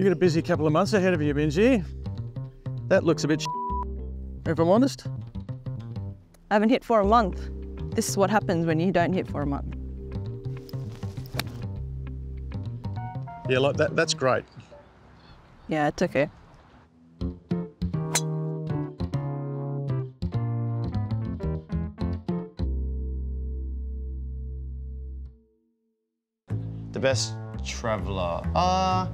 You got a busy couple of months ahead of you, Minjee. That looks a bit if I'm honest. I haven't hit for a month. This is what happens when you don't hit for a month. Yeah, like that, that's great. Yeah, it's okay. The best traveller? Uh,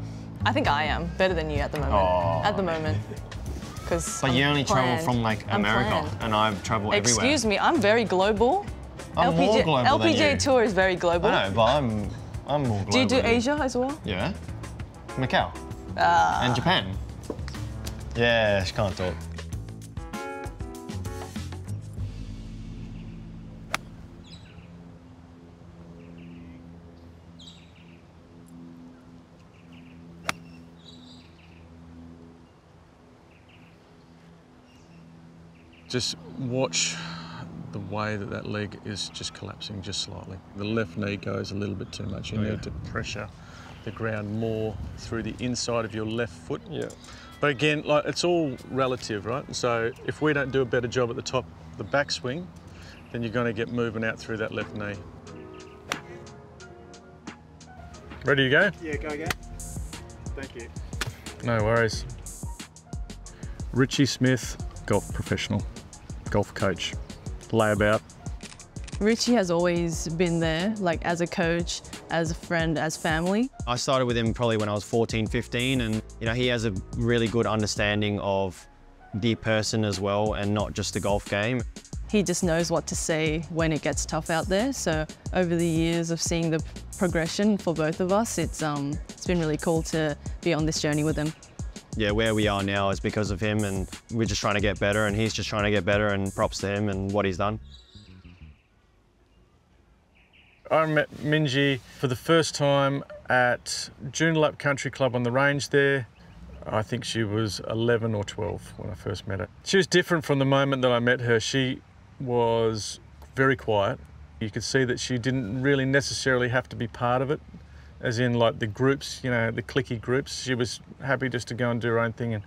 I think I am better than you at the moment. Aw. At the moment. Because but you only travel from like America, and I've travelled everywhere. Excuse me, I'm very global. I'm more global you. Tour is very global. I know, but I'm, I'm more global. Do you do Asia as well? Yeah. Macau. Uh, and Japan. Yeah, she can't talk. Just watch the way that that leg is just collapsing just slightly. The left knee goes a little bit too much. You Oh, need yeah. to pressure the ground more through the inside of your left foot. Yeah. But again, like it's all relative, right? So if we don't do a better job at the top, the backswing, then you're going to get moving out through that left knee. Ready to go? Yeah, go again. Thank you. No worries. Ritchie Smith, golf professional, golf coach, layabout. Ritchie has always been there, like as a coach, as a friend, as family. I started with him probably when I was 14, 15, and you know he has a really good understanding of the person as well, and not just the golf game. He just knows what to say when it gets tough out there. So over the years of seeing the progression for both of us, it's um, it's been really cool to be on this journey with him. Yeah, where we are now is because of him, and we're just trying to get better, and he's just trying to get better, and props to him and what he's done. I met Minjee for the first time at Joondalup Country Club on the range there. I think she was 11 or 12 when I first met her. She was different from the moment that I met her. She was very quiet. You could see that she didn't really necessarily have to be part of it, as in like the groups, you know, the clicky groups. She was happy just to go and do her own thing. And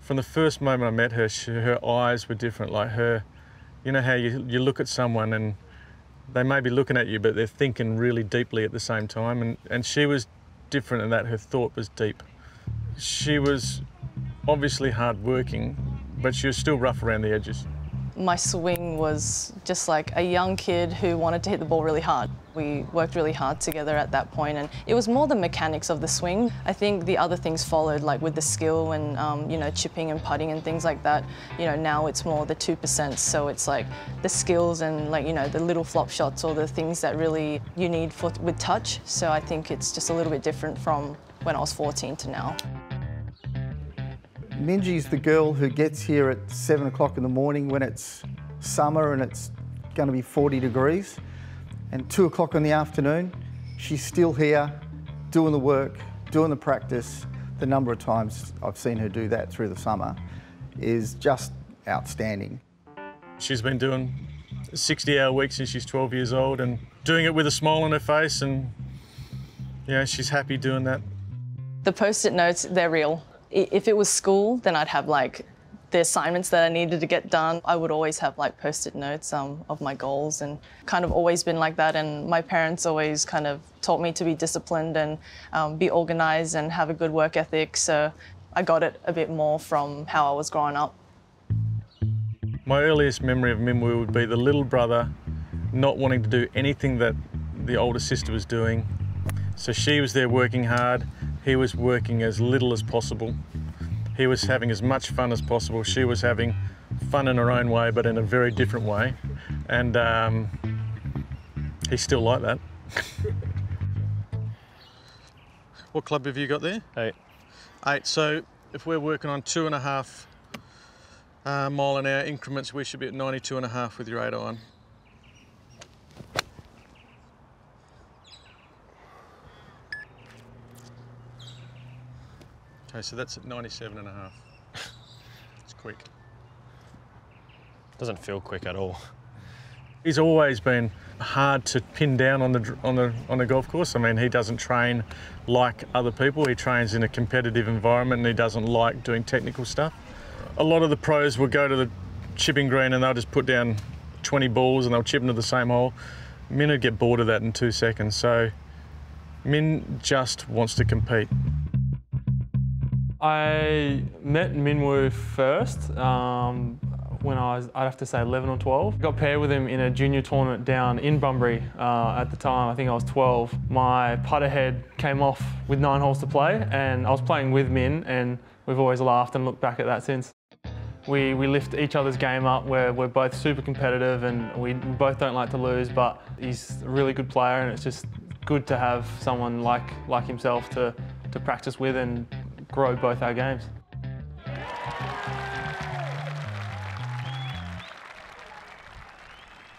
from the first moment I met her, she, her eyes were different. Like her, you know how you, you look at someone and they may be looking at you, but they're thinking really deeply at the same time. And, and she was different in that her thought was deep. She was obviously hardworking, but she was still rough around the edges. My swing was just like a young kid who wanted to hit the ball really hard. We worked really hard together at that point, and it was more the mechanics of the swing. I think the other things followed, like with the skill and um, you know chipping and putting and things like that. You know now it's more the two percent, so it's like the skills and like you know the little flop shots or the things that really you need for with touch. So I think it's just a little bit different from when I was 14 to now. Minjee's the girl who gets here at seven o'clock in the morning when it's summer and it's going to be 40 degrees. And two o'clock in the afternoon, she's still here doing the work, doing the practice. The number of times I've seen her do that through the summer is just outstanding. She's been doing 60 hour weeks since she's 12 years old and doing it with a smile on her face. And, yeah, she's happy doing that. The post-it notes, they're real. If it was school, then I'd have like the assignments that I needed to get done. I would always have like post-it notes um, of my goals and kind of always been like that. And my parents always kind of taught me to be disciplined and um, be organized and have a good work ethic. So I got it a bit more from how I was growing up. My earliest memory of Min Woo would be the little brother not wanting to do anything that the older sister was doing. So she was there working hard. He was working as little as possible. He was having as much fun as possible. She was having fun in her own way, but in a very different way. And um, he's still like that. what club have you got there? Eight. Eight. So if we're working on two and a half uh, mile an hour increments, we should be at 92 and a half with your eight iron. Okay, so that's at 97 and a half. It's quick. Doesn't feel quick at all. He's always been hard to pin down on the on the on the golf course. I mean, he doesn't train like other people. He trains in a competitive environment and he doesn't like doing technical stuff. A lot of the pros will go to the chipping green and they'll just put down 20 balls and they'll chip into the same hole. Min would get bored of that in two seconds. So Min just wants to compete. I met Min Woo first um, when I was, I'd have to say 11 or 12. Got paired with him in a junior tournament down in Bunbury uh, at the time. I think I was 12. My putter head came off with nine holes to play and I was playing with Min and we've always laughed and looked back at that since. We, we lift each other's game up. We're, we're both super competitive and we both don't like to lose, but he's a really good player and it's just good to have someone like, like himself to, to practice with and grow both our games.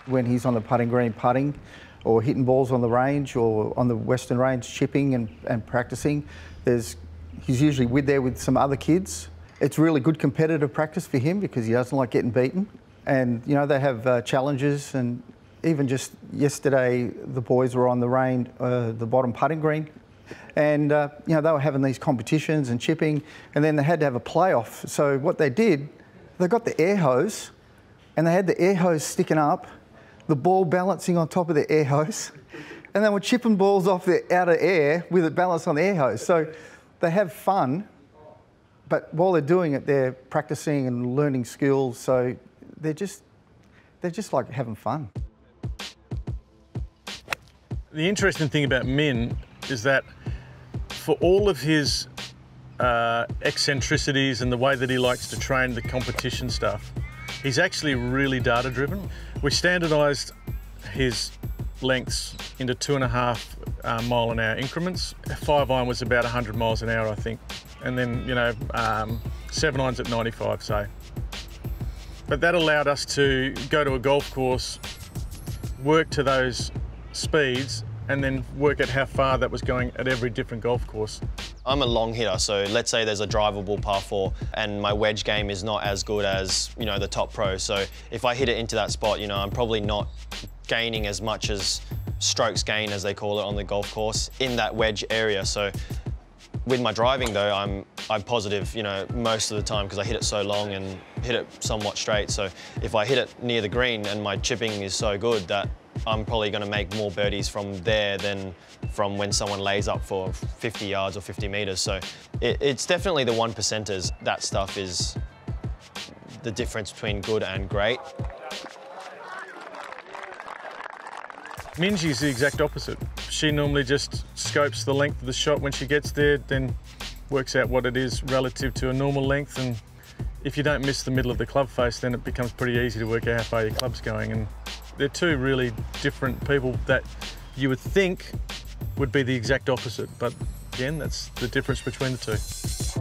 When he's on the putting green putting or hitting balls on the range or on the Western Range chipping and, and practicing, there's, he's usually with there with some other kids it's really good competitive practice for him because he doesn't like getting beaten. And, you know, they have uh, challenges and even just yesterday, the boys were on the rain, uh, the bottom putting green, and uh, you know they were having these competitions and chipping, and then they had to have a playoff. So what they did, they got the air hose, and they had the air hose sticking up, the ball balancing on top of the air hose, and they were chipping balls off the outer air with it balanced on the air hose. So they have fun but while they're doing it, they're practicing and learning skills. So they're just, they're just like having fun. The interesting thing about Min is that for all of his uh, eccentricities and the way that he likes to train the competition stuff, he's actually really data driven. We standardized his lengths into two and a half uh, mile an hour increments. Five iron was about 100 miles an hour, I think and then you know um, seven irons at 95 so but that allowed us to go to a golf course work to those speeds and then work at how far that was going at every different golf course. I'm a long hitter, so let's say there's a drivable par four and my wedge game is not as good as, you know, the top pro. So if I hit it into that spot, you know, I'm probably not gaining as much as strokes gain, as they call it on the golf course, in that wedge area. So with my driving though, I'm, I'm positive, you know, most of the time because I hit it so long and hit it somewhat straight. So if I hit it near the green and my chipping is so good that I'm probably going to make more birdies from there than from when someone lays up for 50 yards or 50 metres. So it, it's definitely the one percenters. That stuff is the difference between good and great. Minjee's the exact opposite. She normally just scopes the length of the shot when she gets there, then works out what it is relative to a normal length. And if you don't miss the middle of the club face, then it becomes pretty easy to work out how far your club's going. And they're two really different people that you would think would be the exact opposite. But again, that's the difference between the two.